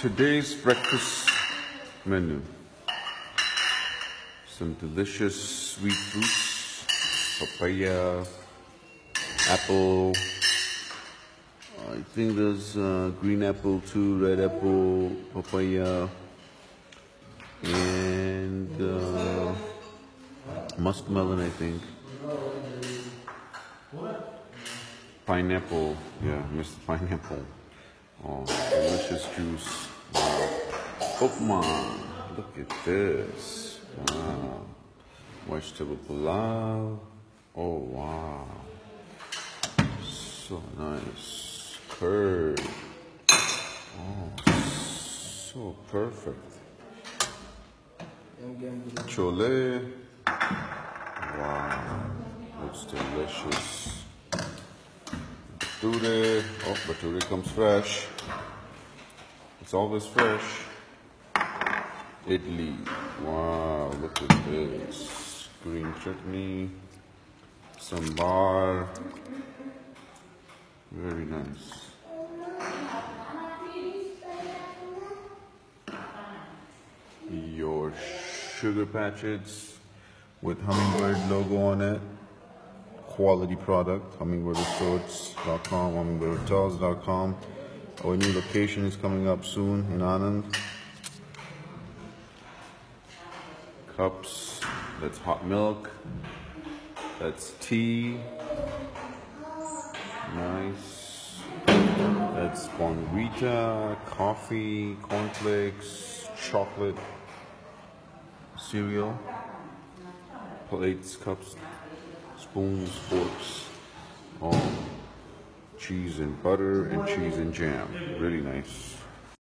today's breakfast menu. Some delicious sweet fruits, papaya, apple. I think there's uh, green apple too, red apple, papaya, and uh, muskmelon, I think. Pineapple, yeah, Mr. Pineapple. Oh, delicious juice. Pokemon, look at this. Wow. Vegetable pulao. Oh, wow. So nice. Curd. Oh, so perfect. Chole. Wow. Looks delicious. Bature. Oh, bature comes fresh. It's always fresh. Idli. Wow, look at this. Green chutney. Sambar. Very nice. Your sugar patches with hummingbird logo on it quality product, hummingbirdresorts.com, hummingbirdhotels.com. Our new location is coming up soon in Anand. Cups, that's hot milk, that's tea, nice. That's Bournvita, coffee, cornflakes, chocolate, cereal, plates, cups, spoons, forks, all cheese and butter and cheese and jam. Really nice.